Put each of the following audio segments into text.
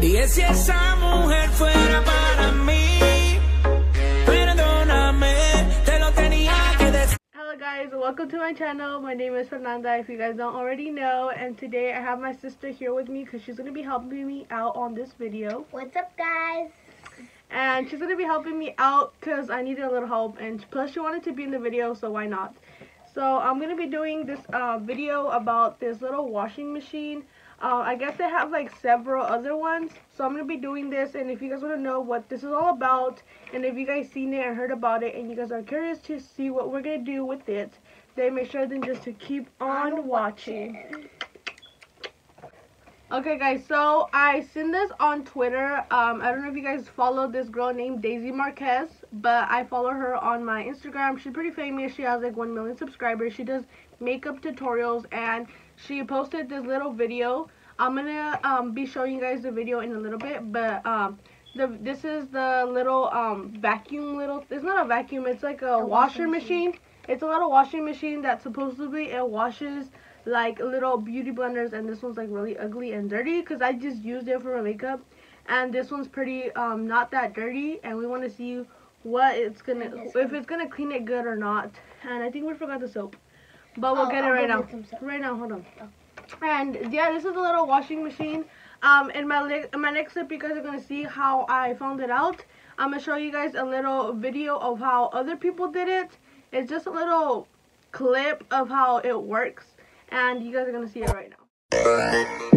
Dije si esa mujer fuera para mí, perdóname, te lo tenía que decir. Hello guys, welcome to my channel. My name is Fernanda if you guys don't already know and today I have my sister here with me because she's going to be helping me out on this video What's up, guys? and she's going to be helping me out because I needed a little help and plus she wanted to be in the video so why not. So I'm going to be doing this uh, video about this little washing machine. Uh, I guess they have like several other ones so I'm going to be doing this and if you guys want to know what this is all about and if you guys seen it and heard about it and you guys are curious to see what we're going to do with it then make sure then just to keep on watching. Okay guys, so I seen this on Twitter. Um, I don't know if you guys follow this girl named Daisy Marquez, but I follow her on my Instagram. She's pretty famous. She has like 1 million subscribers. She does makeup tutorials and she posted this little video. I'm gonna um, be showing you guys the video in a little bit, but um, the this is the little um, vacuum little. It's not a vacuum. It's like a, A washer machine. machine. It's a little washing machine that supposedly it washes like little beauty blenders and this one's like really ugly and dirty because I just used it for my makeup and this one's pretty um not that dirty and we want to see what it's gonna if it's gonna clean it good or not and I think we forgot the soap but we'll Oh, get it I'll right now get right now hold on Oh. and yeah this is a little washing machine um in my li- in my next clip you guys are gonna see how I found it out I'm gonna show you guys a little video of how other people did it it's just a little clip of how it works and you guys are gonna see it right now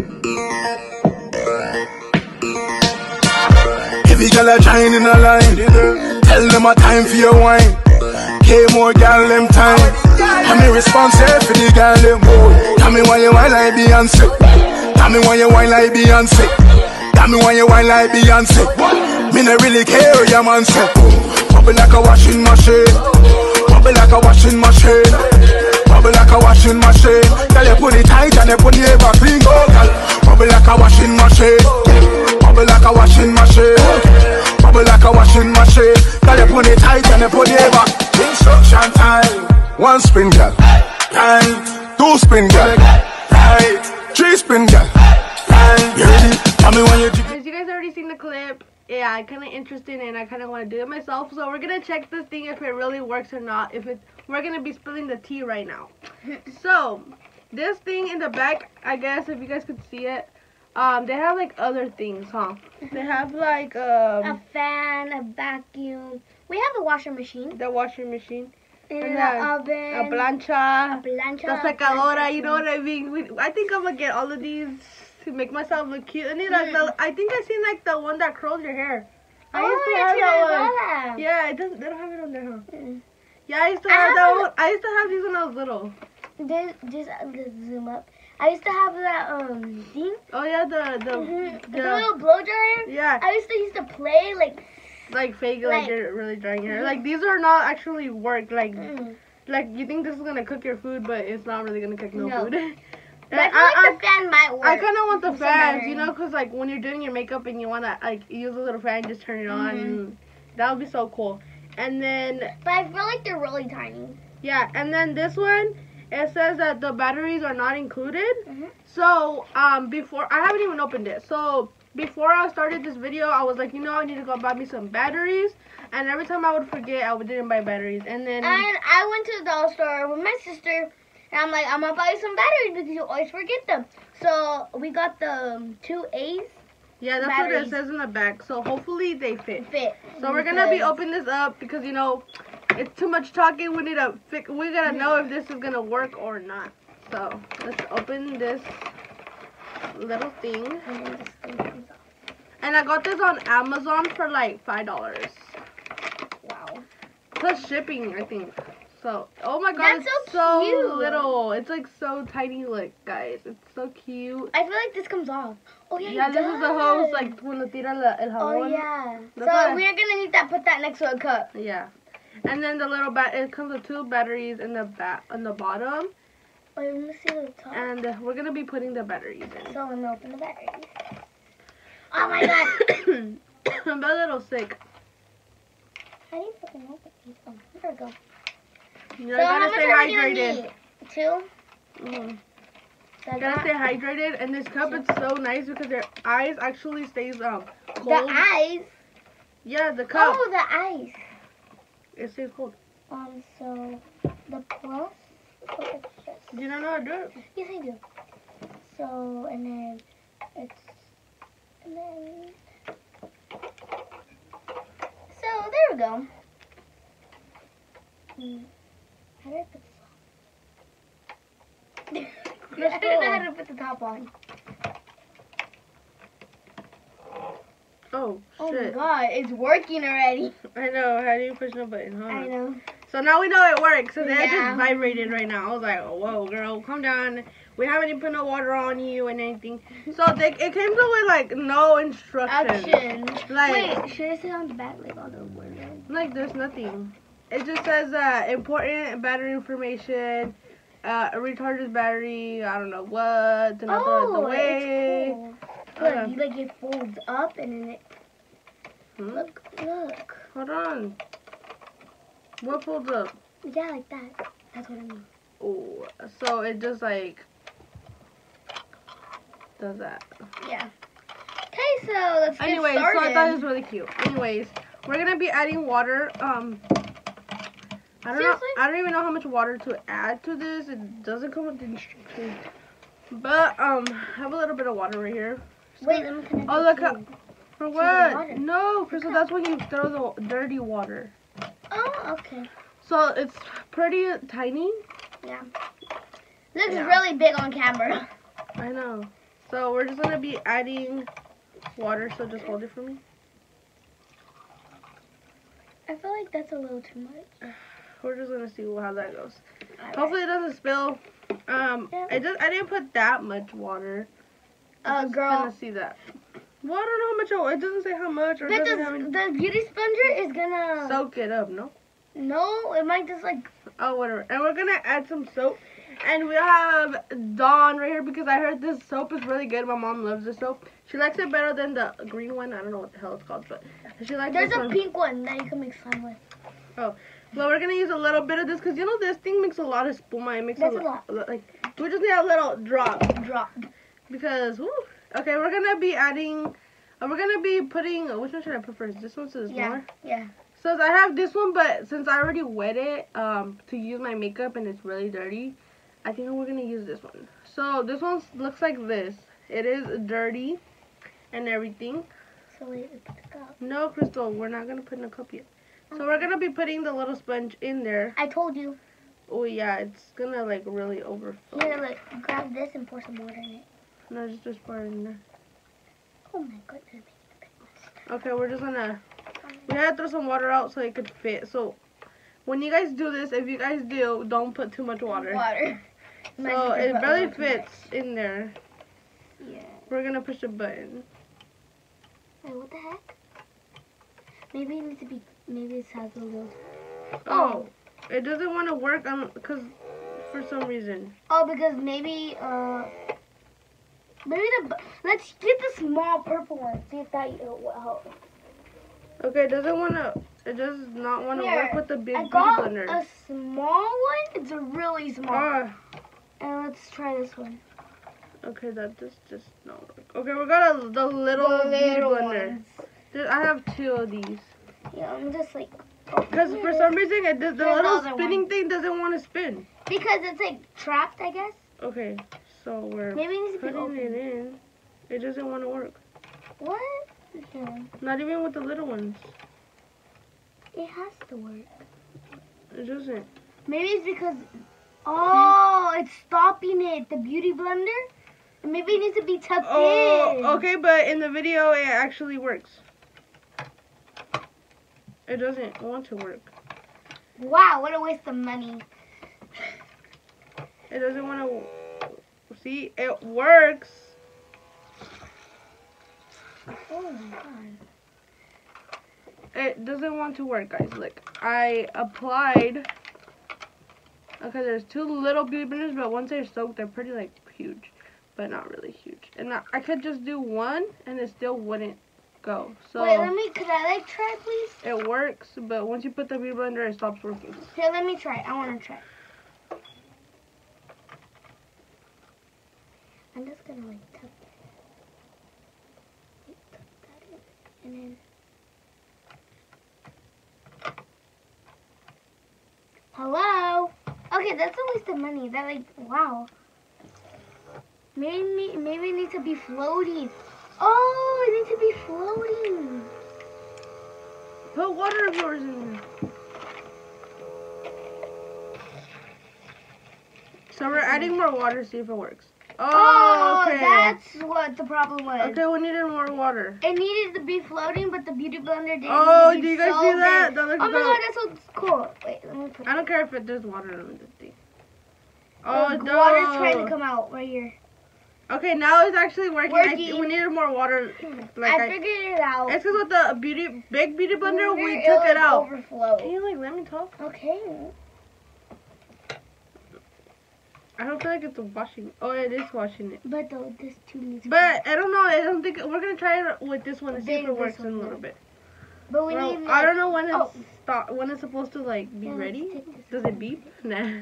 Every girl a join in a line. Tell them a time for your wine. K more girl them time. I'm me responsible for the girl them. Tell me why you whine like Beyonce. Tell me why you whine like Beyonce. Tell me why you whine like Beyonce. Me no really care what your man say. Bubble like a washing machine. Bubble like a washing machine. Bubble like a washing machine. Girl you put it tight and you put it ever clean. Oh girl. Bubble like a washing machine. Bubble like a washing machine. Bubble like a washing machine. Girl, you put it tight and you put it ever. Instruction time. One spin, girl. Right. Two spin, girl. Right. Three spin, girl. Right. You ready? Tell me when you jig- As you guys already seen the clip, yeah, I kind of interested and I kind of want to do it myself. So we're gonna check this thing if it really works or not. If it, we're gonna be spilling the tea right now. so this thing in the back, I guess if you guys could see it, um, they have like other things, huh? They have like A um fan, a vacuum. We have a washing machine. the washing machine, And And an a- oven. a plancha, a plancha. the secadora. You know what I mean? We, I think I'm gonna get all of these to make myself look cute. And then like the, I think I seen like the one that curls your hair. I Oh, used to have that one. Yeah, it doesn't. They don't have it on there, huh? Mm. Yeah, I used to I have have that one. I used to have these when I was little. This, this, I'm zoom up. I used to have that um thing. Oh yeah, the the, Mhm. The the little blow dryer. yeah, I used to used to play like. Like fake like, like- you're really drying your hair. Mhm. Like these are not actually work. Like Mm. like you think this is gonna cook your food, but it's not really gonna cook no, No. food. But I feel like the fan might work. I kind of want the fans, you know, cause like when you're doing your makeup and you wanna like use a little fan, just turn it on. Mhm. And that would be so cool. And then But I feel like they're really tiny. yeah, and then this one, it says that the batteries are not included. Mhm. So um before I haven't even opened it. So before I started this video, I was like, you know, I need to go buy me some batteries. And every time I would forget, I would didn't buy batteries. And then And I went to the doll store with my sister, and I'm like, I'm gonna buy you some batteries because you always forget them. So we got the um, two A's yeah, that's what it says in the back. So hopefully they fit. fit. So we're gonna be opening this up because you know it's too much talking. We need to fi- we gotta know if this is gonna work or not. So let's open this little thing. And then this thing comes off. And I got this on Amazon for like five dollars Wow. plus shipping, I think. So oh my god, That's it's so so little. It's like so tiny. Look, guys, it's so cute. I feel like this comes off. Oh yeah. Yeah, this is the hose, does. like cuando tira la, el Oh jabón. yeah. That's So we're gonna need that. Put that next to a cup. Yeah. And then the little bat, it comes with two batteries in the bat on the bottom. Wait, let me see the top. And uh, we're gonna be putting the batteries in. So I'm gonna open the battery. Oh my god. I'm a little sick. How do you fucking open these? Oh, there we go. You so gotta stay gonna hydrated. Two. The, gotta stay hydrated, and this cup is so nice because their eyes actually stays um cold. the eyes. yeah, the cup Oh, the eyes. it stays cold. Um, so the plus. So it's just. Do you don't know how to do it? Yes, I do. So and then it's and then. So there we go. Mm. How did I put this on? I don't know how to put the top on. Oh Oh my god, it's working already. I know. How do you push no button? Huh? I know. So now we know it works. So they Yeah. just vibrated right now. I was like, whoa, girl, calm down. We haven't even put no water on you and anything. So they, it came to with like no instructions. Action. Like, Wait, should I say on the back like all the words? like there's nothing. It just says uh, important battery information. Uh, recharges battery. I don't know what. To not throw it Oh, away. it's cool. Look, Okay. you like it folds up and then it Hmm? look look. Hold on. What folds up? Yeah, like that. That's what I mean. Oh, so it just like does that. Yeah. Okay, so let's get Anyways, started. so I thought it was really cute. Anyways, we're gonna be adding water. Um, I don't Seriously? know. I don't even know how much water to add to this. It doesn't come with the instructions. But um, I have a little bit of water right here. Wait, let me connect. Oh, look food. For what? No, Crystal. That's when you throw the dirty water. Oh, okay. So it's pretty tiny. Yeah. Looks Yeah. really big on camera. I know. So we're just gonna be adding water. So just hold it for me. I feel like that's a little too much. We're just gonna see how that goes. Hopefully it doesn't spill. Um, Yeah. I just I didn't put that much water. Uh, Just girl. Kind of see that. Well, I don't know how much. It doesn't say how much or But doesn't the, have any. the beauty sponger is gonna. Soak it up, no? No, it might just like. Oh, whatever. And we're gonna add some soap. And we have Dawn right here because I heard this soap is really good. My mom loves this soap. She likes it better than the green one. I don't know what the hell it's called, but she likes There's a one. pink one that you can make slime with. Oh, but we're gonna use a little bit of this because you know this thing makes a lot of spuma. It makes That's a a lot. Like we just need a little drop. Drop. Because, woo. Okay, we're gonna be adding, uh, we're gonna be putting, which one should I put first? This one says Yeah. more. Yeah. So I have this one, but since I already wet it um, to use my makeup and it's really dirty, I think we're gonna use this one. So this one looks like this. It is dirty and everything. So we put the cup. No, Crystal, we're not gonna put in a cup yet. So we're gonna be putting the little sponge in there. I told you. Oh yeah, it's gonna like really overfill. Here, look. Grab this and pour some water in it. No, just just pour it in there. Oh my goodness. Okay, we're just gonna we had to throw some water out so it could fit. So when you guys do this, if you guys do, don't put too much water. Water. So it barely fits in there. Yeah. We're gonna push a button. Wait, what the heck? Maybe it needs to be. Maybe this has a little. Oh, it doesn't want to work on because for some reason. Oh, because maybe uh. Maybe the. Let's get the small purple one. See if that uh, will help. Okay, it doesn't want to. It does not want to work with the big I got blender. a small one. It's a really small. Ah, And let's try this one. okay, that just just not work. Okay, we got a, the little The little blender. ones. I have two of these. Yeah, I'm just like. Because for some reason, it, the, the little spinning one. thing doesn't want to spin. Because it's like trapped, I guess. Okay, so we're Maybe it needs to be putting it in. It doesn't want to work. What? Not even with the little ones. it has to work. It doesn't. Maybe it's because. Oh, it's stopping it. The beauty blender. Maybe it needs to be tucked oh, in. Oh, okay, but in the video it actually works. It doesn't want to work. Wow, what a waste of money. It doesn't want to. See, it works. Oh my god. It doesn't want to work, guys. Look, I applied. Okay, there's two little beauty blenders, but once they're soaked, they're pretty like huge, but not really huge. And I, I could just do one, and it still wouldn't go. So Wait, let me. Could I like try, please? it works, but once you put the beauty blender, it stops working. Here, let me try. I want to try. I'm just gonna like tuck like, tuck that in, and then. Hello. Okay, that's a waste of money. That like wow. Maybe maybe it needs to be floating. Oh, it needs to be floating. Put water of yours in there. So we're adding more water, see if it works. Oh, Oh, okay. that's what the problem was. Okay, we needed more water. It needed to be floating, but the beauty blender didn't. Oh, do you guys so see that? That looks Oh my dope. god, that's so cool. Wait, let me put. I don't care if it there's water on the thing. Oh, the water's trying to come out right here. Okay, now it's actually working. I- we needed more water. Hmm. Like I I, figured it out. it's because with the beauty big beauty blender, we It took was it out. Overflow. Can you like let me talk? Okay. I don't feel like it's washing. Oh, it is washing it. But though this too needs. But I don't know. I don't think we're gonna try it with this one and see if it works in a little bit. but we Well, need. I don't know when it's Oh. stop when it's supposed to like be Yeah, ready. Does it beep? Nah.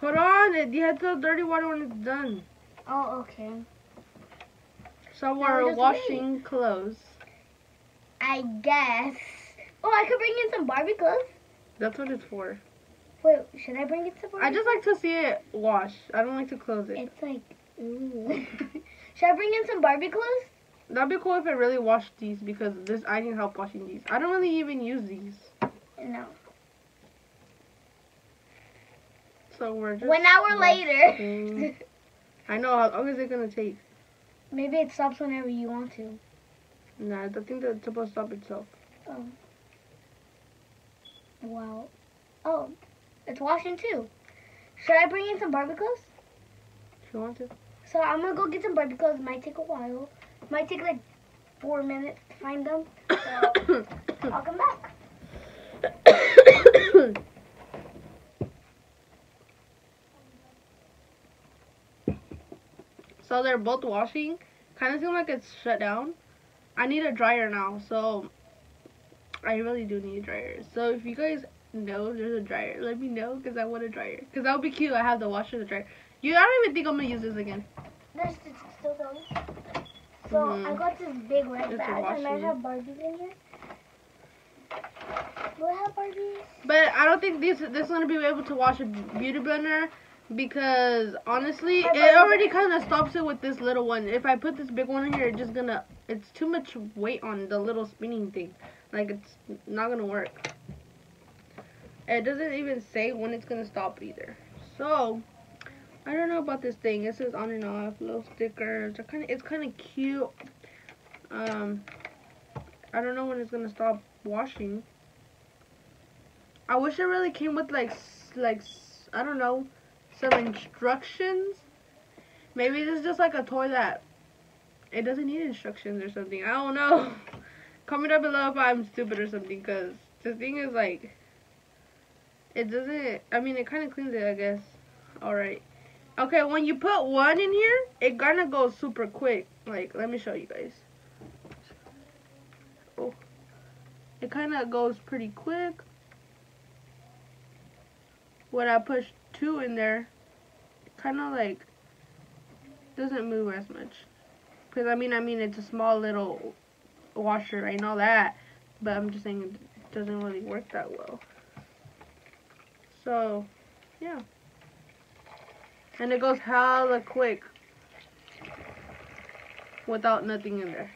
Hold on, it, you have to dirty water when it's done. Oh, okay. So we're washing clothes. I guess. Oh, I could bring in some Barbie clothes. That's what it's for. Wait, should I bring it to Barbie? I just like to see it wash. I don't like to close it. It's like. Ooh. should I bring in some Barbie clothes? That'd be cool if it really washed these because this I need help washing these. I don't really even use these. No. So we're just One hour later. I know how long is it gonna take? Maybe it stops whenever you want to. Nah, I think that's supposed to stop itself. Oh. Wow. Oh, it's washing too. Should I bring in some Barbie clothes? If you want to. So I'm gonna go get some Barbie clothes. Might take a while. It Might take like four minutes to find them. So I'll come back. so they're both washing. Kind of seem like it's shut down. I need a dryer now, so I really do need a dryer. So if you guys know there's a dryer, let me know because I want a dryer. Because that would be cute. I have the washer and the dryer. You, I don't even think I'm gonna use this again. There's still going. So Mhm. I got this big red It's bag and I have Barbies in here. Do I have Barbies? But I don't think this this is gonna be able to wash a beauty blender because honestly, it already kind of stops it with this little one. If I put this big one in here, it's just gonna it's too much weight on the little spinning thing. Like it's not gonna work. It doesn't even say when it's gonna stop either. So I don't know about this thing. It says on and off, little stickers. They're kind of it's kind of cute. Um, I don't know when it's gonna stop washing. I wish it really came with like like I don't know some instructions. Maybe this is just like a toy that it doesn't need instructions or something. I don't know. Comment down below if I'm stupid or something because the thing is like it doesn't. I mean, it kind of cleans it, I guess. All right. Okay, when you put one in here, it kind of goes super quick. Like, let me show you guys. Oh, it kind of goes pretty quick when I push two in there, it kind of like doesn't move as much. Cause I mean, I mean, it's a small little washer. I know that, but I'm just saying it doesn't really work that well. So, yeah. And it goes hella quick without nothing in there.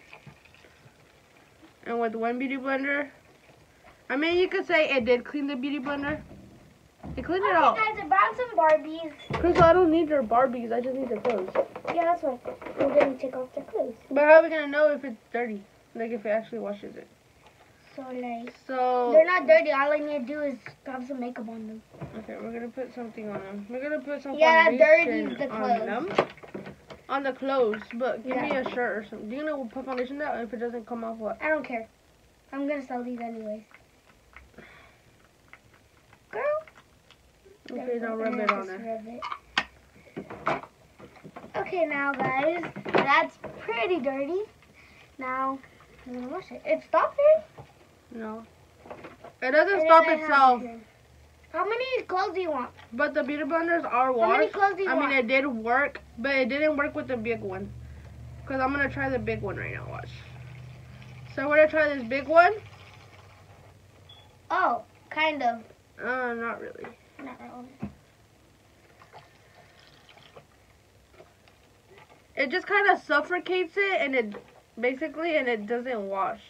And with one beauty blender, I mean, you could say it did clean the beauty blender. It cleaned it all. Okay, guys, I brought some Barbies. Crystal, I don't need your Barbies. I just need their clothes. Yeah, that's right. We're gonna take off their clothes. But how are we gonna know if it's dirty? Like if it actually washes it. So like, So they're not dirty. All I need to do is have some makeup on them. okay, we're gonna put something on them. We're gonna put some Yeah, dirty the on them. On the clothes, but give me a shirt or something. Do you know we'll put foundation down if it doesn't come off what? I don't care. I'm gonna sell these anyways. Girl. Okay, now rub it on there. there. Okay, now guys, that's pretty dirty. Now I'm gonna wash it. It stopped it. No. It doesn't stop itself. it. How many clothes do you want? But the beauty blenders are How many clothes do you I want? mean, it did work, but it didn't work with the big one. Cause I'm gonna try the big one right now. Watch. So we're gonna try this big one. oh, kind of. Uh, not really. Not really. It just kind of suffocates it, and it basically, and it doesn't wash.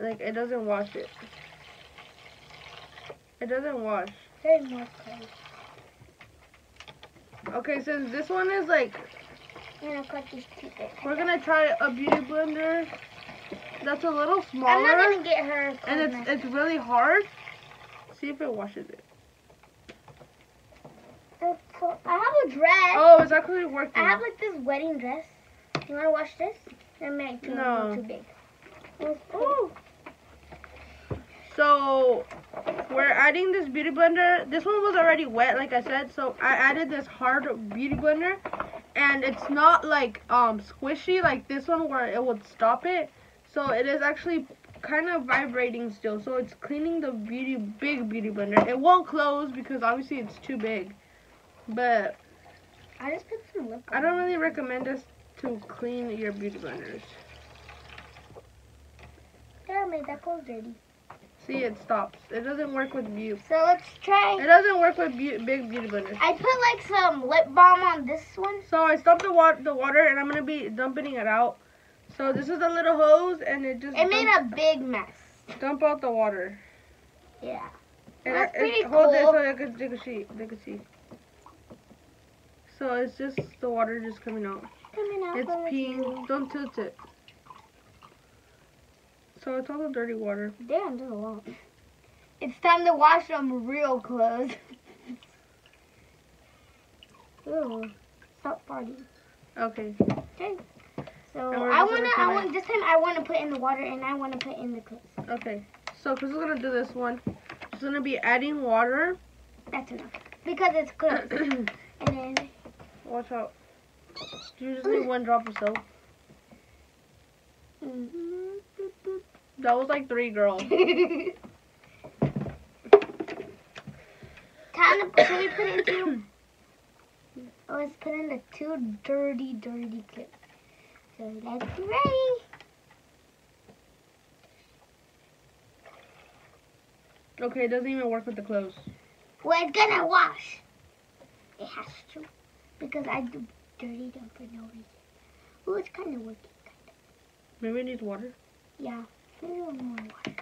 Like it doesn't wash it. It doesn't wash. There's more clothes. Okay, since this one is like, I'm gonna cut these two we're gonna try a beauty blender that's a little smaller. I'm not gonna get her. and it's it's really hard. See if it washes it. So, I have a dress. Oh, it's actually working. I have like this wedding dress. You wanna wash this? Might be a No. too big. Ooh. So we're adding this beauty blender. This one was already wet, like I said. So I added this hard beauty blender, and it's not like um squishy like this one where it would stop it. So it is actually kind of vibrating still. So it's cleaning the beauty big beauty blender. It won't close because obviously it's too big. But I just put some lip. I don't really recommend this to clean your beauty blenders. Yeah, that clothes dirty. See, it stops. It doesn't work with beauty. So let's try. It doesn't work with beau- big beauty blenders. I put like some lip balm on this one. So I stopped the water, the water, and I'm gonna be dumping it out. So this is a little hose, and it just It made a big mess. dump out the water. Yeah. And That's I- pretty hold it cool. so they could, they could see. They could see. So it's just the water just coming out. Coming out It's peeing. Don't tilt it. So it's all the dirty water. Damn, there's a lot. It's time to wash some real clothes. Ooh, stop farting. Okay. Okay. So I wanna, I want this time I wanna put in the water and I wanna put in the clothes. Okay. So Chris is gonna do this one. She's gonna be adding water. That's enough because it's clothes. and then Watch out. You just need one drop of soap. mm, That was like three girls. time to put in two? Oh, let's put in the two dirty, dirty clips. So let's be ready. Okay, it doesn't even work with the clothes. Well, it's gonna wash. It has to. Because I do dirty them for no reason. Oh, it's kind of working. Kinda. Maybe it needs water. Yeah. Maybe one more water.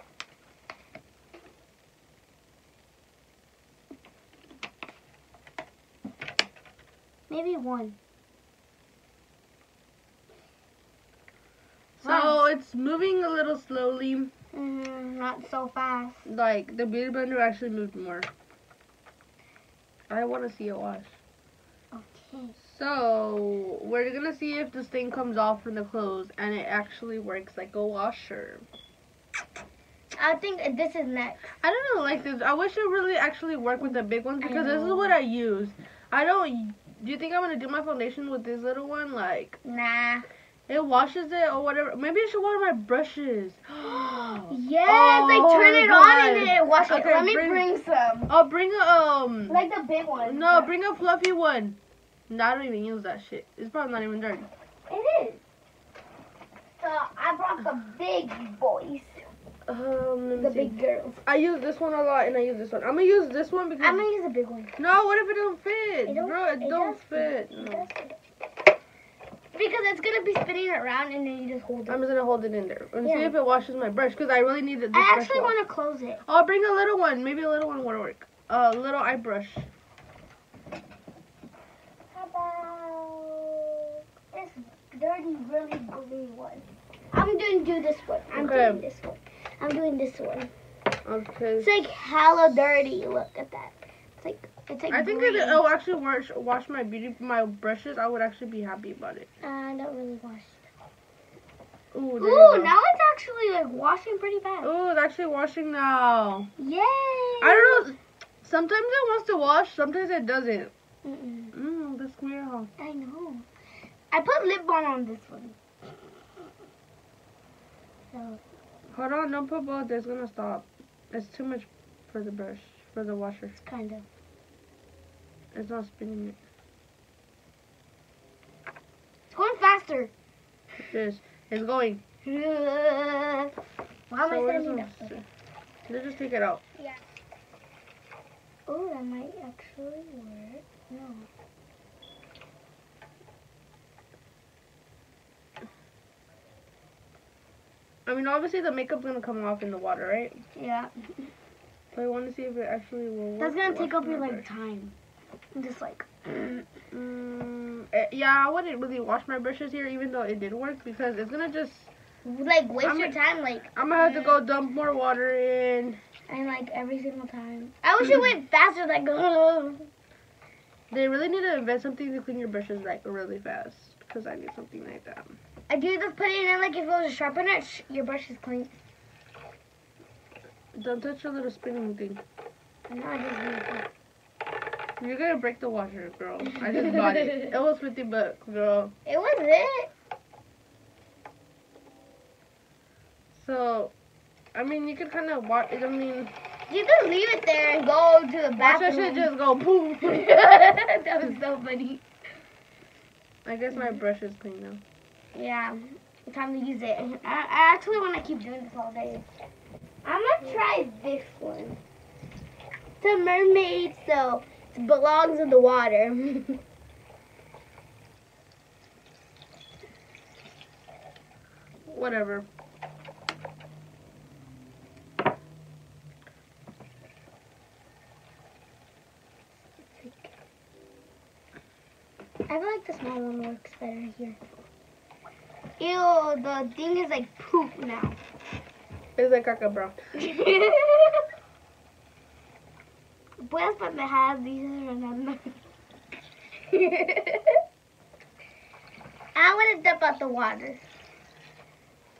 Maybe one. So Wow. it's moving a little slowly. Mm, not so fast. Like the beauty blender actually moved more. I want to see it wash. Okay. So we're gonna see if this thing comes off from the clothes and it actually works like a washer. I think this is next. I don't really like this. I wish it really actually worked with the big ones because this is what I use. I don't. Do you think I'm gonna do my foundation with this little one? Like Nah. it washes it or whatever. Maybe I should water my brushes. Yes, like turn Oh, it on and God. then it washes. Okay, Let me bring- bring, some. I'll bring a um. Like the big one. No, bring a fluffy one. No, I don't even use that shit. It's probably not even dirty. It is. So I brought the big boys, Um, the big girls. I use this one a lot, and I use this one. I'm gonna use this one because I'm gonna use a big one. no. What if it don't fit, It don't- bro? It, it don't does fit. It No. fit. Because it's gonna be spinning around and then you just hold it. I'm just gonna hold it in there and see if it washes my brush because I really need it. I actually want to close it. I'll bring a little one. Maybe a little one would work. A little eye brush. How about this dirty, really green one? I'm gonna do this one. I'm Okay. doing this one. I'm doing this one. Okay. It's like hella dirty. Look at that. It's like it's like. I think green. if it, it'll actually wash wash my beauty my brushes. I would actually be happy about it. Uh, I don't really wash. Ooh, Ooh, now it's actually like washing pretty fast. Ooh, it's actually washing now. Yay! I don't know. Sometimes it wants to wash, sometimes it doesn't. Mm-mm. Mmm, the squirrel. I know. I put lip balm on this one. So Hold on, don't put both. It's gonna stop. It's too much for the brush for the washer. It's kind of. It's not spinning it. It's going faster. It is. It's going. Why am So I we're sending just Let's just take it out. Yeah. Oh, that might actually work. No. I mean, obviously the makeup's gonna come off in the water, right? Yeah. But I want to see if it actually will work. That's gonna take up your like time. Just like Mm, eh, yeah, I wouldn't really wash my brushes here, even though it did work, because it's gonna just. like waste I'm your a- time like I'm gonna have to go dump more water in. and like every single time. I wish it went faster like. They really need to invent something to clean your brushes like really fast, because I need something like that. I do just put it in like if it was a sharpener, sh- your brush is clean. Don't touch the little spinning thing. Now I just it. You're gonna break the washer, girl. I just bought it. It was 50 bucks, girl. It was it. So, I mean, you could kind of watch. I mean, You can leave it there and go to the watch bathroom. shit just go boom. that was so funny. I guess my brush is clean now. Yeah, time to use it. I, I actually want to keep doing this all day. I'm gonna try this one. It's a mermaid, so it belongs in the water. Whatever. I feel like the small one works better here. Ew, the thing is like poop now. It's like caca, bro. Puedes pendejadas dices Renata. I want to dump out the water.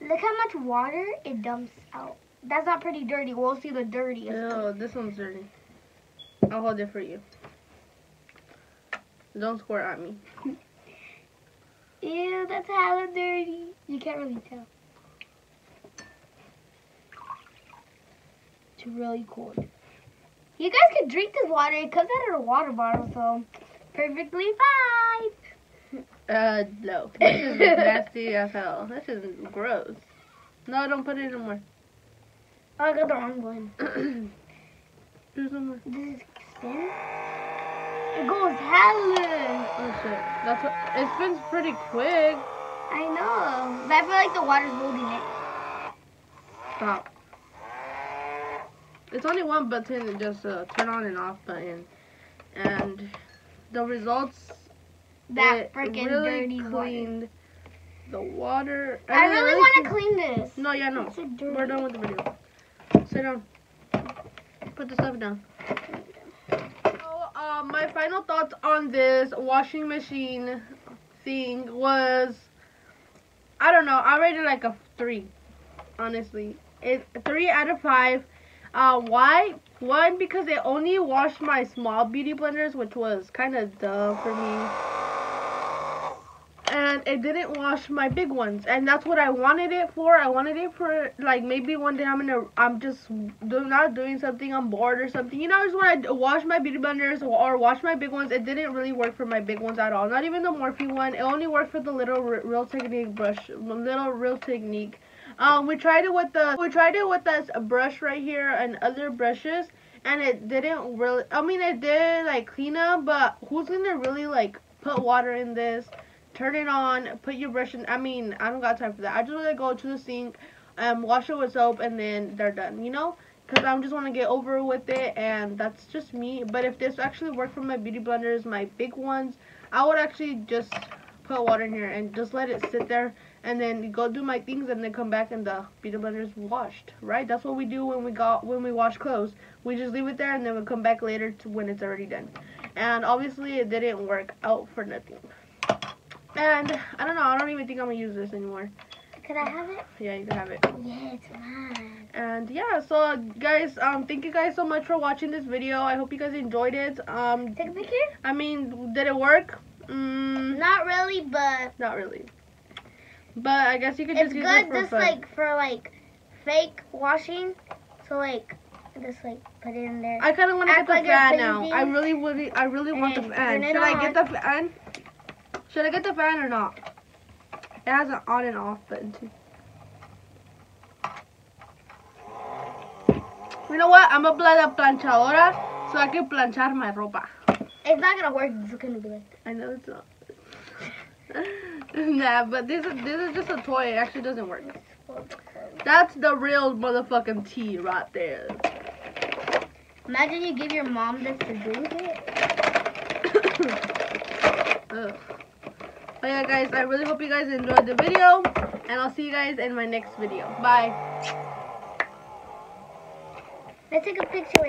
Look how much water it dumps out. That's not pretty dirty. We'll see the dirtiest. Ew, this one's dirty. I'll hold it for you. Don't squirt at me. Ew, that's hella dirty. You can't really tell. It's really cold. You guys can drink this water. It comes out of a water bottle, so perfectly fine. Uh, no. This is nasty as hell. This is gross. No, don't put it anymore. Oh, I got the wrong one. Do some more. Does it spin? It goes hella. Oh shit. That's what, it spins pretty quick. I know. But I feel like the water's holding it. Stop. It's only one button, it just a turn on and off button. And the results, That freaking really dirty water. cleaned the water. I mean, it really want to clean this. No, yeah, no. We're done with the video. Sit down. Put the stuff down. Uh, my final thoughts on this washing machine thing was, I don't know. I rated like a three, honestly. It three out of five. Uh, why? One because it only washed my small beauty blenders, which was kind of dumb for me and it didn't wash my big ones. And that's what i wanted it for. I wanted it for like maybe one day i'm gonna i'm just do, not doing something i'm bored or something. You know i just want to wash my beauty blenders or, or wash my big ones. It didn't really work for my big ones at all. Not even the morphe one. It only worked for the little real technique brush little real technique. Um we tried it with the we tried it with this brush right here and other brushes and it didn't really i mean it did like clean up but who's gonna really like put water in this turn it on, put your brush in. I mean, I don't got time for that. I just want to go to the sink, um, wash it with soap, and then they're done, you know? Because I just want to get over with it, and that's just me. But if this actually worked for my beauty blenders, my big ones, I would actually just put water in here and just let it sit there, and then go do my things, and then come back and the beauty blenders washed, right? That's what we do when we got when we wash clothes. We just leave it there, and then we come back later to when it's already done. And obviously, it didn't work out for nothing. And I don't know. I don't even think I'm gonna use this anymore. Can I have it? Yeah, you can have it. Yeah, it's mine. And yeah, so guys, um, thank you guys so much for watching this video. I hope you guys enjoyed it. Um, Take a picture? I mean, did it work? Mm, Not really, but not really. But I guess you could just use it for just fun. like for like fake washing. So like Just like put it in there. I kind of want to get the like fan now. I really, really, I really want the fan. Should I get the fan? Should I get the fan or not? It has an on and off button too. You know what? I'm gonna apply la planchadora so I can planchar my ropa. It's not gonna work. It's gonna be like. I know it's not. nah, but this is this is just a toy. It actually doesn't work. That's the real motherfucking tea right there. Imagine you give your mom this to drink it. Ugh. But yeah, guys, I really hope you guys enjoyed the video, and I'll see you guys in my next video. Bye. Let's take a picture